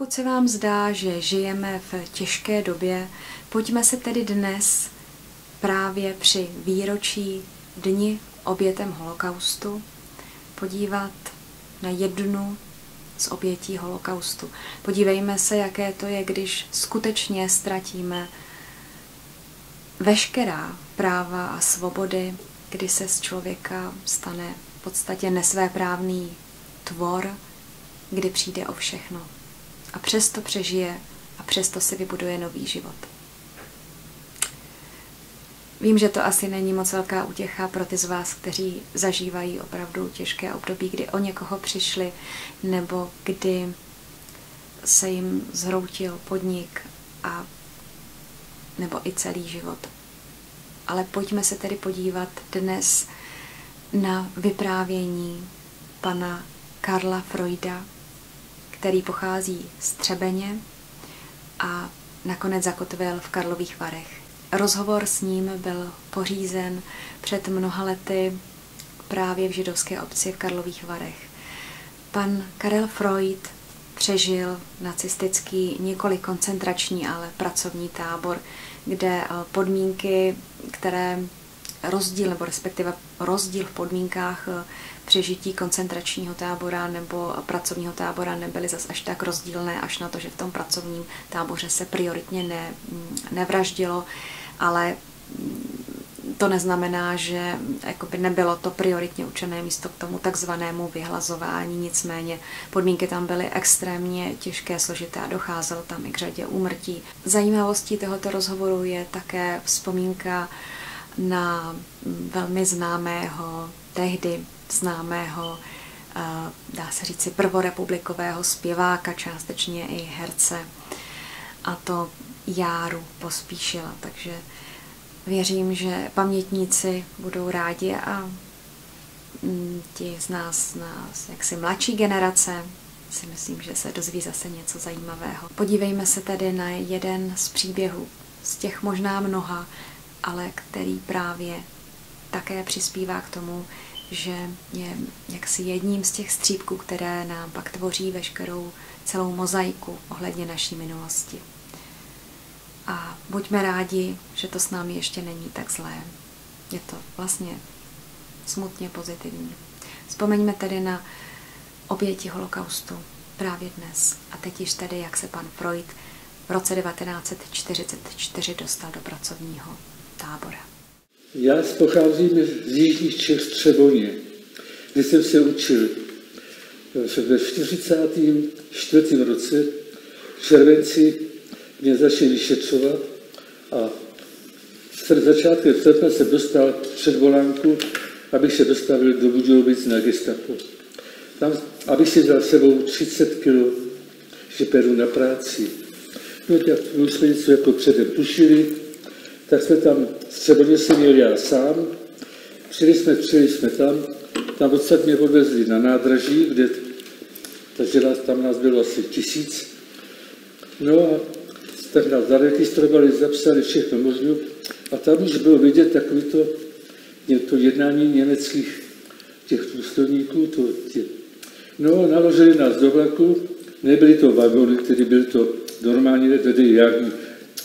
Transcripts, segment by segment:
Pokud se vám zdá, že žijeme v těžké době, pojďme se tedy dnes právě při výročí Dni obětem holokaustu podívat na jednu z obětí holokaustu. Podívejme se, jaké to je, když skutečně ztratíme veškerá práva a svobody, kdy se z člověka stane v podstatě nesvéprávný tvor, kdy přijde o všechno. A přesto přežije a přesto si vybuduje nový život. Vím, že to asi není moc velká útěcha pro ty z vás, kteří zažívají opravdu těžké období, kdy o někoho přišli, nebo kdy se jim zhroutil podnik a nebo i celý život. Ale pojďme se tedy podívat dnes na vyprávění pana Karla Freuda, který pochází z Třebeně a nakonec zakotvil v Karlových Varech. Rozhovor s ním byl pořízen před mnoha lety právě v židovské obci v Karlových Varech. Pan Karel Freud přežil nacistický nikoli koncentrační, ale pracovní tábor, kde eh, podmínky, které rozdíl, nebo respektive rozdíl v podmínkách eh, přežití koncentračního tábora nebo pracovního tábora nebyly zas až tak rozdílné, až na to, že v tom pracovním táboře se prioritně ne, mm, nevraždilo, ale mm, to neznamená, že jakoby nebylo to prioritně učené místo k tomu takzvanému vyhlazování, nicméně podmínky tam byly extrémně těžké, složité a docházelo tam i k řadě úmrtí. Zajímavostí tohoto rozhovoru je také vzpomínka na velmi známého, tehdy známého, eh, dá se říci, prvorepublikového zpěváka, částečně i herce, a to Járu Pospíšila. Takže věřím, že pamětníci budou rádi a mm, ti z nás, nás jaksi mladší generace, si myslím, že se dozví zase něco zajímavého. Podívejme se tedy na jeden z příběhů, z těch možná mnoha, ale který právě také přispívá k tomu, že je jaksi jedním z těch střípků, které nám pak tvoří veškerou celou mozaiku ohledně naší minulosti. A buďme rádi, že to s námi ještě není tak zlé. Je to vlastně smutně pozitivní. Vzpomeňme tedy na oběti holokaustu právě dnes. A teď již tedy, jak se pan Freud v roce 1944 dostal do pracovního tábora. Já pocházím z Jižních Čech Třeboně, kde jsem se učil ve 44. roce v červenci mě začali vyšetřovat a před začátkem srpna jsem dostal předvolánku, abych se dostavil do Budějovic na gestapo. Tam, abych si vzal sebou 30 kg žiperů na práci. No tak už jsme něco jako předem tušili, tak jsme tam střebodně jsem já sám, přijeli jsme, přijeli jsme tam, tam odsad mě odvezli na nádraží, kde, takže nás, tam nás bylo asi tisíc. No a tak nás zaregistrovali, zapsali všechno možné a tam už bylo vidět takový to, to jednání německých těch důstojníků, to, tě. no naložili nás do vlaku, nebyly to vagony, které byly to normálně, tedy jak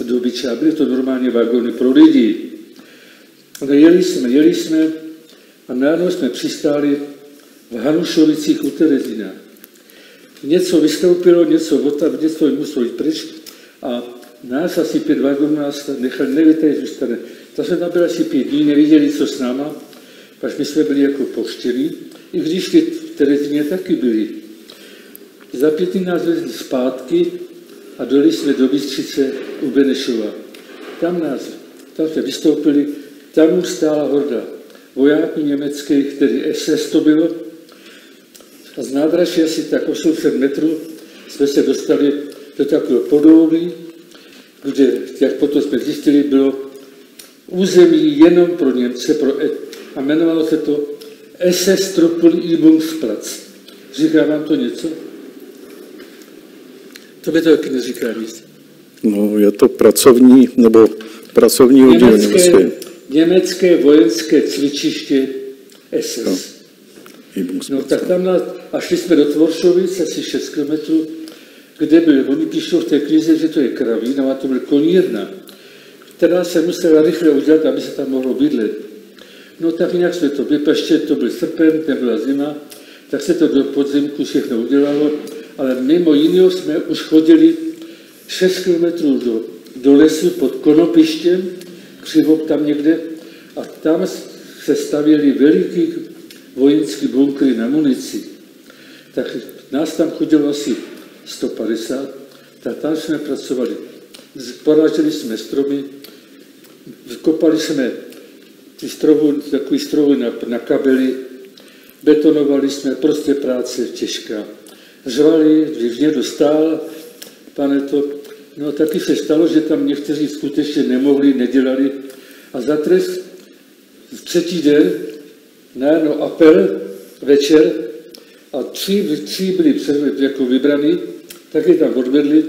do byče, byly to normálně vagony pro lidi. A jeli jsme, jeli jsme a najednou jsme přistáli v Hanušovicích u Terezína. Něco vystoupilo, něco, něco muselo jít pryč a nás asi pět vagonů nás nechali, nevíte, zůstane. To jsme tam byli asi pět dní, neviděli, co s náma, pak my jsme byli jako poštělí, i když ty v Terezině taky byli. Za pět dní nás vezli zpátky a doli jsme do Bystřice u Benešova. Tam nás, tam jsme vystoupili, tam už stála horda vojáků německých, který SS to bylo, a z nádraží asi tak 800 metrů jsme se dostali do takového podolí, kde, jak potom jsme zjistili, bylo území jenom pro Němce, pro e- a jmenovalo se to SS Truppelübungsplatz. Říká vám to něco? To by to taky neříká nic. No, je to pracovní, nebo pracovní oddíl německé. Německé vojenské cvičiště SS. No, no tak tam nás, a šli jsme do Tvoršovic, asi 6 km, kde byl, oni píšou v té knize, že to je kravín, no a to byl konírna, která se musela rychle udělat, aby se tam mohlo bydlet. No tak nějak jsme to vypeště, to byl srpen, nebyla zima, tak se to do podzimku všechno udělalo, ale mimo jiného jsme už chodili 6 kilometrů do, do lesu pod Konopištěm, křivok tam někde, a tam se stavěly veliký vojenský bunkry na munici. Tak nás tam chodilo asi 150, tak tam jsme pracovali. Poráželi jsme stromy, kopali jsme ty stromy, takový stromy na, na kabely, betonovali jsme, prostě práce těžká. Řvali, když někdo stál, pane to, no taky se stalo, že tam někteří skutečně nemohli, nedělali. A za trest v třetí den najednou apel večer a tři, tři byli jako vybraní, tak je tam odvedli.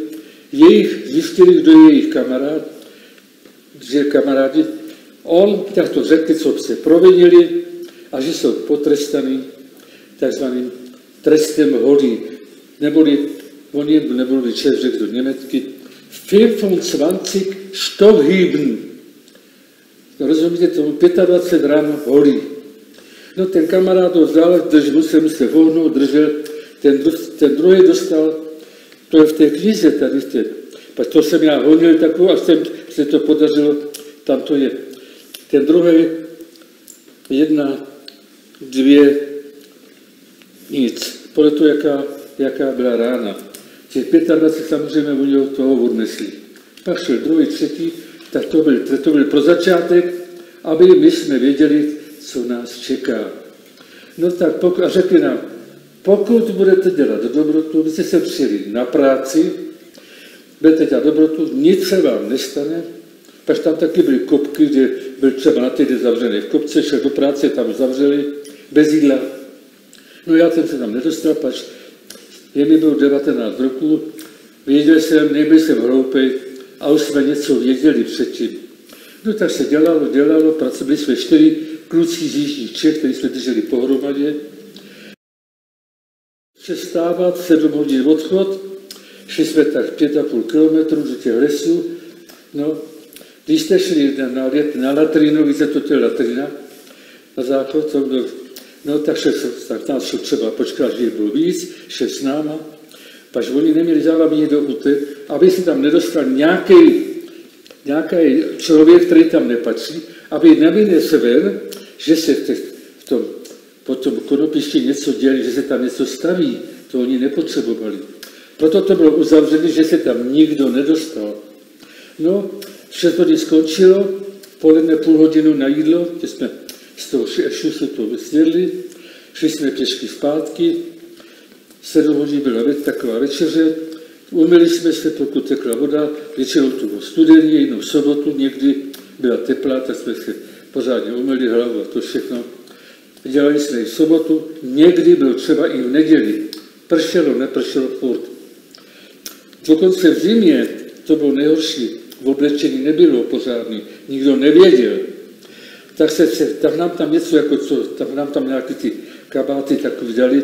Jejich, zjistili, kdo je jejich kamarád, že kamarádi, on tak to řekli, co se provinili a že jsou potrestaní takzvaným trestem holí, neboli oni neboli Čech řekl do německy, 25 Stockhieben. Rozumíte tomu? 25 ráno holí. No ten kamarád ho vzal, drž, musel se vohnout, držel, ten, ten druhý dostal, to je v té knize tady, v té, pak to jsem já honil takovou, až jsem se to podařilo, tam to je. Ten druhý, jedna, dvě, nic. Podle toho, jaká, jaká byla rána. Těch 25 samozřejmě oni toho odnesli. Pak šel druhý, třetí, tak to byl, to byl pro začátek, aby my jsme věděli, co nás čeká. No tak pokud, a řekli nám, pokud budete dělat dobrotu, vy jste se přijeli na práci, budete dělat dobrotu, nic se vám nestane, pak tam taky byly kopky, kde byl třeba na týden zavřený v kopce, šel do práce, tam zavřeli, bez jídla. No já jsem se tam nedostal, pač je mi bylo 19 roku, věděl jsem, nebyl jsem hloupý a už jsme něco věděli předtím. No tak se dělalo, dělalo, pracovali jsme čtyři kluci z Jižních Čech, který jsme drželi pohromadě. Přestávat, sedm hodin odchod, šli jsme tak pět a půl kilometrů do těch lesů. No, když jste šli na, na, na latrinu, víte, to je latrina, na záchod, to byl, no tak, šel, tak nás třeba počkat, že bylo víc, šel s náma, paž oni neměli závaby do utek, aby si tam nedostal nějaký nějaký člověk, který tam nepatří, aby nevynesl ven, že se v, těch, v tom, po tom konopišti něco dělí, že se tam něco staví. To oni nepotřebovali. Proto to bylo uzavřené, že se tam nikdo nedostal. No, vše to skončilo, poledne půl hodinu na jídlo, kde jsme z toho šusu to vysvědli, šli jsme pěšky zpátky, sedm hodin byla taková večeře, Umyli jsme se, pokud tekla voda, většinou to bylo studený, jinou sobotu, někdy byla teplá, tak jsme se pořádně umyli hlavu a to všechno. Dělali jsme i v sobotu, někdy byl třeba i v neděli. Pršelo, nepršelo furt. Dokonce v zimě to bylo nejhorší. V oblečení nebylo pořádný, nikdo nevěděl. Tak, se, tak nám tam něco, jako co, tak nám tam nějaké ty kabáty takový dali.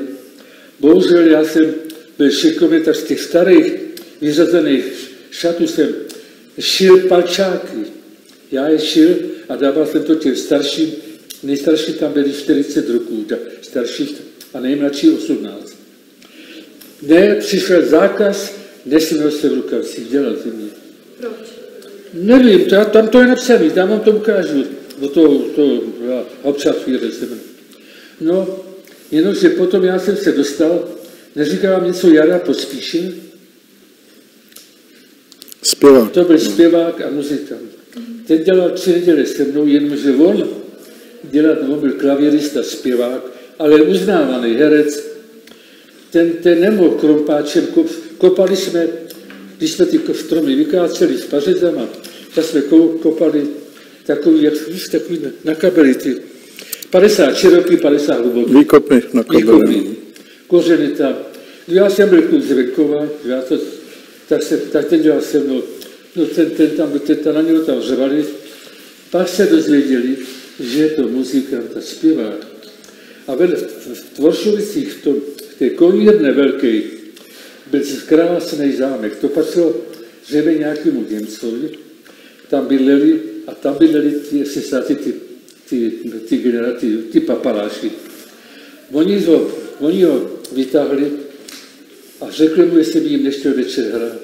Bohužel já jsem byl šikovný, tak z těch starých vyřazených šatů jsem šil palčáky. Já je šil a dával jsem to těm starším. Nejstarší tam byli 40 roků, starší a nejmladší 18. Ne, přišel zákaz, nesměl se v rukavcích dělat zimě. Proč? Nevím, to, tam to je napsané, tam vám to ukážu. Do toho, to, občas No, jenomže potom já jsem se dostal Neříká vám něco Jara Pospíšil? Zpěvák. To byl zpěvák a muzikant. Ten dělal tři neděle se mnou, jenomže on dělat, on byl klavírista, zpěvák, ale uznávaný herec. Ten, ten nemohl krompáčem, kopali jsme, když jsme ty stromy vykáceli s pařezama, tak jsme kopali takový, jak víš, takový na kabely, ty 50 široký, 50 hluboký. Výkopy na kabely. Výkopy kořeny tam. Já jsem byl kluk z Venkova, já to, tak, se, tak ten dělal se mnou, no ten, ten tam, ten, ten na něho tam řvali, pak se dozvěděli, že je to muzikant a zpěvák. A vedle v, v Tvoršovicích, v, tom, v té konírně velké, byl krásný zámek. To patřilo zřejmě nějakému Němcovi. Tam bydleli a tam bydleli ty, jestli státy, ty, ty, ty, ty, ty, papaláši. Oni ho, oni ho vytáhli a řekli mu, jestli by jim nechtěl večer hrát.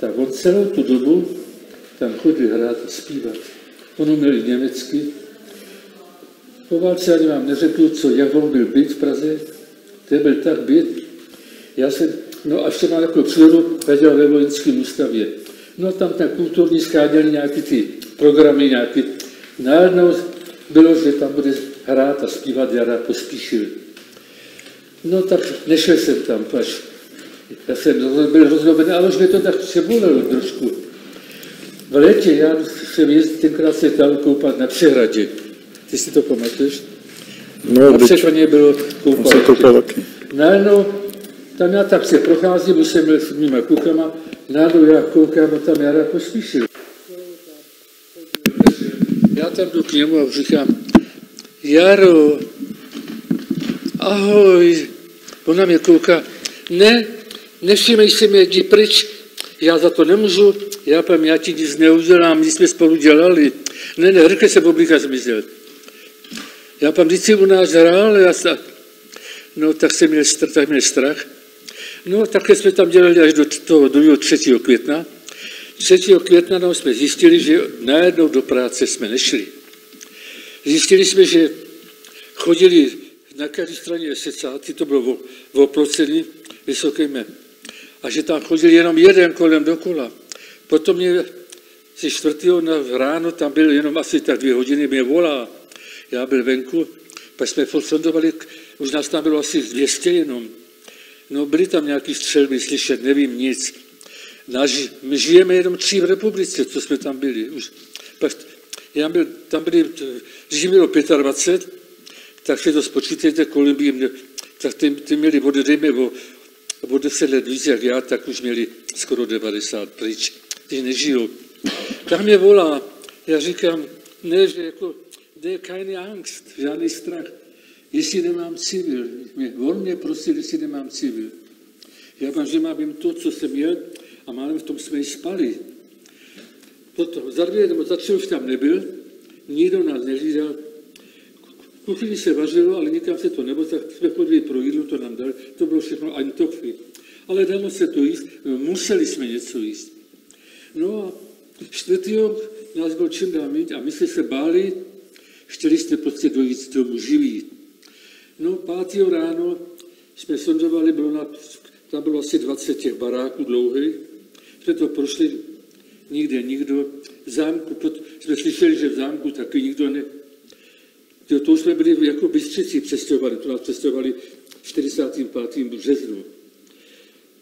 Tak on celou tu dobu tam chodil hrát a zpívat. On uměl německy. Po válce ani vám neřekl, co, jak on byl byt v Praze. To byl tak byt. Já jsem, no a ještě mám jako přírodu, ve vojenském ústavě. No tam ten kulturní skáděli nějaký ty programy, nějaký. Najednou bylo, že tam bude hrát a zpívat Jara Pospíšil. No tak nešel jsem tam, až já jsem byl rozdobený, ale už mě to tak přebolelo trošku. V létě já jsem jezdil, tenkrát se tam koupat na přehradě. Ty si to pamatuješ? No, na přehradě bylo koupat. Najednou tam já tak se procházím, už jsem byl s mýma klukama, najednou já koukám a tam Jara pospíšil. Tam jdu k němu a říkám, Jaro, ahoj. On na mě kouká, ne, nevšimej si mě, jdi pryč, já za to nemůžu, já pám, já ti nic neudělám, nic jsme spolu dělali. Ne, ne, rychle se publika zmizel. Já pám, když u nás hrál, já se, no tak jsem měl, tak měl strach. No takhle jsme tam dělali až do toho 2. 3. května. 3. května no, jsme zjistili, že najednou do práce jsme nešli. Zjistili jsme, že chodili na každé straně secáci, to bylo oplocený vysokými, a že tam chodil jenom jeden kolem dokola. Potom mě ze čtvrtého na ráno tam byl jenom asi tak dvě hodiny, mě volá. Já byl venku, pak jsme sondovali, už nás tam bylo asi 200 jenom. No byly tam nějaký střelby slyšet, nevím nic. Naži, my žijeme jenom tři v republice, co jsme tam byli. Už, pak, já byl, tam byli, když bylo 25, tak si to spočítejte, kolik by jim, tak ty, ty měli od, dejme, o, o 10 let víc jak já, tak už měli skoro 90 pryč. Ty nežijou. Tak mě volá, já říkám, ne, že jako, ne, keine Angst, žádný strach. Jestli nemám civil, on mě prosil, jestli nemám civil. Já vám, že mám to, co jsem měl, a málem v tom jsme i spali. Potom za dvě nebo za tři už tam nebyl, nikdo nás nehlídal, kuchyni se vařilo, ale nikam se to nebo, tak jsme chodili pro jídlo, to nám dali, to bylo všechno antofy. Ale dalo se to jíst, museli jsme něco jíst. No a čtvrtýho nás bylo čím dál mít a my jsme se báli, chtěli jsme prostě dojít z domu živý. No, pátého ráno jsme sondovali, bylo na, tam bylo asi 20 těch baráků dlouhých, jsme to prošli, nikde nikdo, v zámku, jsme slyšeli, že v zámku taky nikdo ne, to, to už jsme byli jako bystřici přestěhovali, to nás přestěhovali 45. březnu.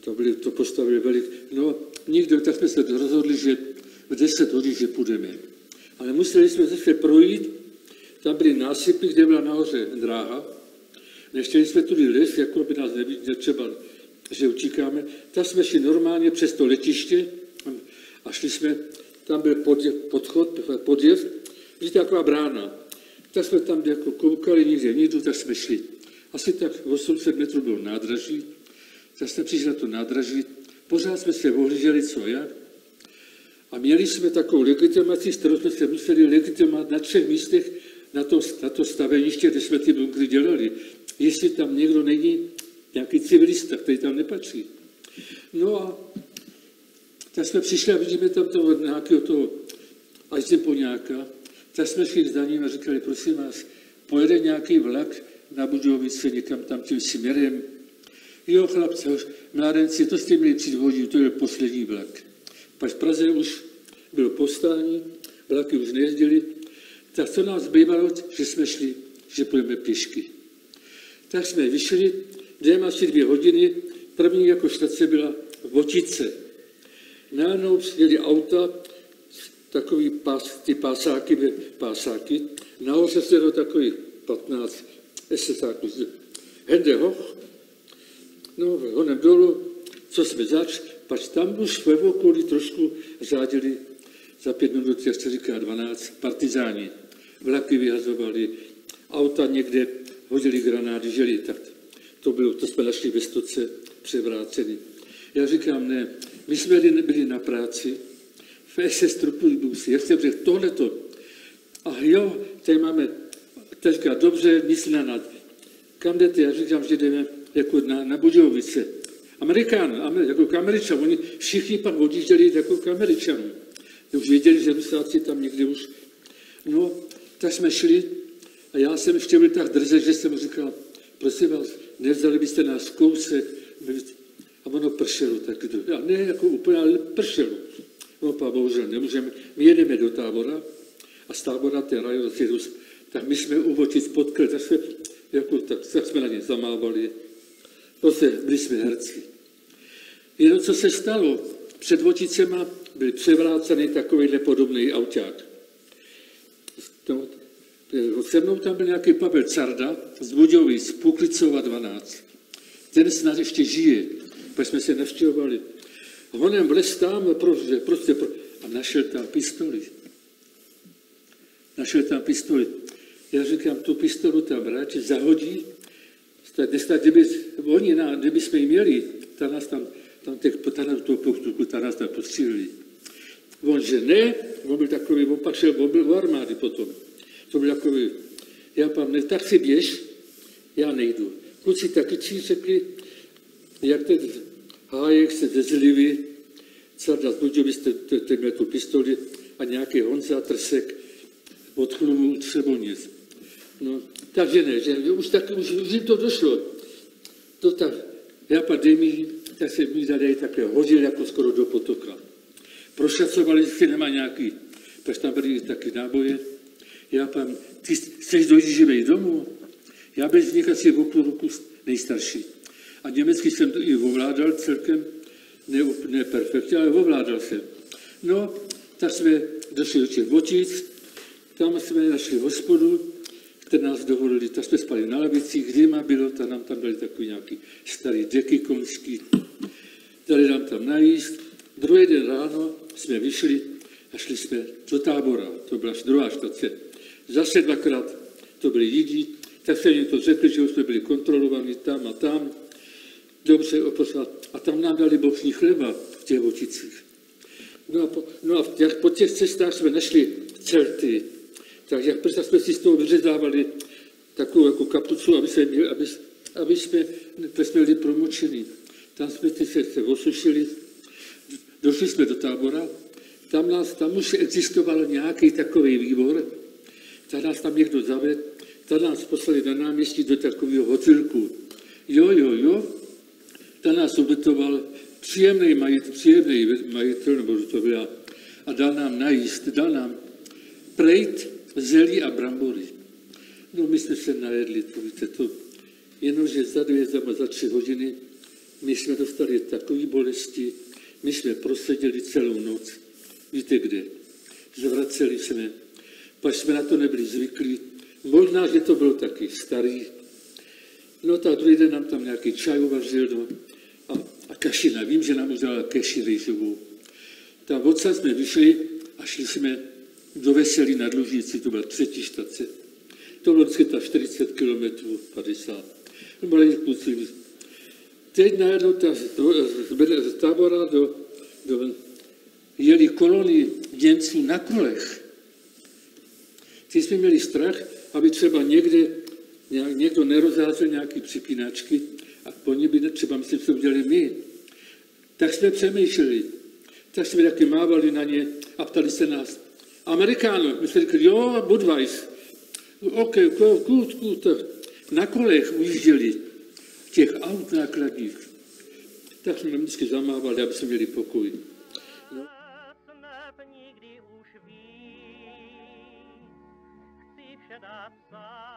To, byli, to postavili velik. No, nikdo, tak jsme se rozhodli, že v 10 hodin, že půjdeme. Ale museli jsme zase projít, tam byly násypy, kde byla nahoře dráha. Nechtěli jsme tudy les, jako by nás neviděli třeba, že utíkáme. Tak jsme šli normálně přes to letiště a šli jsme, tam byl podjev, podchod, podjev, vidíte, taková brána. Tak jsme tam jako koukali, nikde nikdo, tak jsme šli. Asi tak 800 metrů bylo nádraží, tak jsme přišli na to nádraží, pořád jsme se ohlíželi, co jak. A měli jsme takovou legitimaci, s kterou jsme se museli legitimovat na třech místech na to, na to staveniště, kde jsme ty bunkry dělali. Jestli tam někdo není civilista, který tam nepatří. No a tak jsme přišli a vidíme tam toho nějakého toho nějaká, tak jsme šli za ním a říkali, prosím vás, pojede nějaký vlak na Budějovice někam tam tím směrem. Jo, chlapci, mládenci, to jste měli přijít hodinu, to je poslední vlak. Pak v Praze už bylo postání, vlaky už nejezdili, tak co nás zbývalo, že jsme šli, že půjdeme pěšky. Tak jsme vyšli, jdeme asi dvě hodiny, první jako štace byla v Botice. Najednou přijeli auta, takový pás, ty pásáky, pásáky. Nahoře se do takových 15 esetáků. Hende hoch, no, honem dolů, co jsme zač, pač tam už ve okolí trošku řádili za pět minut, jak se říká, 12 partizáni. Vlaky vyhazovali, auta někde hodili granáty, žili, tak to bylo, to jsme našli ve stoce převrácený. Já říkám, ne, my jsme byli na práci, v SS Trupulibusy, jak jsem řekl, tohleto. A jo, tady máme, teďka dobře, myslí na. Kam jdete? Já říkám, že jdeme jako na, na Budějovice. Amerikán, Amer, jako k Američanům. Oni všichni pak odjížděli jako k Američanům. Už věděli, že Rusáci tam někdy už. No, tak jsme šli a já jsem ještě byl tak drze, že jsem říkal, prosím vás, nevzali byste nás kousek. A ono pršelo taky. A ne jako úplně, ale pršelo. No, pa bohužel nemůžeme. My jedeme do tábora a z tábora té Rus, tak my jsme u Votic potkali, tak, jsme, jako, tak, tak jsme na ně zamávali. Prostě byli jsme herci. Jenom co se stalo, před Voticema byl převrácený takovýhle podobný auták. To, se mnou tam byl nějaký Pavel Carda z Budějovic, Puklicova 12. Ten snad ještě žije, protože jsme se navštěvovali. Honem vlez tam, prostě, prostě, a našel tam pistoli. Našel tam pistoli. Já říkám, tu pistolu tam radši zahodí, snad, kdyby, oni, na, kdyby jsme ji měli, ta nás tam, tam těch, ta nás, toho pochtuku, ta nás tam postřílili. On, že ne, on byl takový, on pak šel, on byl v armády potom. To byl takový, já ne, tak si běž, já nejdu. Kluci taky řekli, jak ten Hájek se zezlivý, Carda z Budějovic, ten měl tu pistoli a nějaký Honza Trsek od chlumu Třebonic. No, takže ne, že už, tak, už, už jim to došlo. To tak, já pak mi, tak se mi tady také hodil jako skoro do potoka. Prošacovali, jestli nemá nějaký, protože tam byly taky náboje. Já pan, ty chceš dojít živej domů? Já bez nich asi o půl roku nejstarší. A německy jsem to i ovládal celkem, ne úplně perfektně, ale ovládal jsem. No, tak jsme došli do botic, tam jsme našli hospodu, které nás dovolili, tak jsme spali na lavicích, zima bylo, tak nám tam dali takový nějaký starý deky konský, dali nám tam najíst. Druhý den ráno jsme vyšli a šli jsme do tábora, to byla druhá štace. Zase dvakrát to byli lidi, tak se jim to řekli, že už jsme byli kontrolovaní tam a tam dobře oposlat. A tam nám dali bochní chleba v těch voticích. No a, po, no a těch, po těch cestách jsme našli celty. Tak jak prostě jsme si z toho vyřezávali takovou jako kapucu, aby, se měli, aby, aby jsme, jsme byli promočeni. Tam jsme ty se, se osušili, došli jsme do tábora, tam, nás, tam už existoval nějaký takový výbor, tak nás tam někdo zaved, tak nás poslali na náměstí do takového hotelku. Jo, jo, jo, ta nás ubytoval příjemný majitel, příjemný majitel, nebo to byla, a dal nám najíst, dal nám prejt, zelí a brambory. No my jsme se najedli, to víte, to, jenomže za dvě, za, za tři hodiny my jsme dostali takové bolesti, my jsme proseděli celou noc. Víte kde? Zvraceli jsme, pak jsme na to nebyli zvyklí. Možná, že to bylo taky starý. No tak druhý den nám tam nějaký čaj uvařil, no, a, a kašina. Vím, že nám udělala keši rejžovou. Tak odsaď jsme vyšli a šli jsme do Veselí nad Lužnici, to byla třetí štace. To bylo vždycky ta 40 kilometrů, 50. To byly kluci. Teď najednou ta, z tábora do, do, jeli kolony Němců na kolech. Ty jsme měli strach, aby třeba někde někdo nerozházel nějaký připínačky a oni by třeba, myslím, co udělali my. Tak jsme přemýšleli. Tak jsme taky mávali na ně a ptali se nás. Amerikáno, my jsme řekli, jo, Budweiss. OK, good, good. Na kolech ujížděli těch aut nákladních. Tak jsme vždycky zamávali, aby jsme měli pokoj. that side.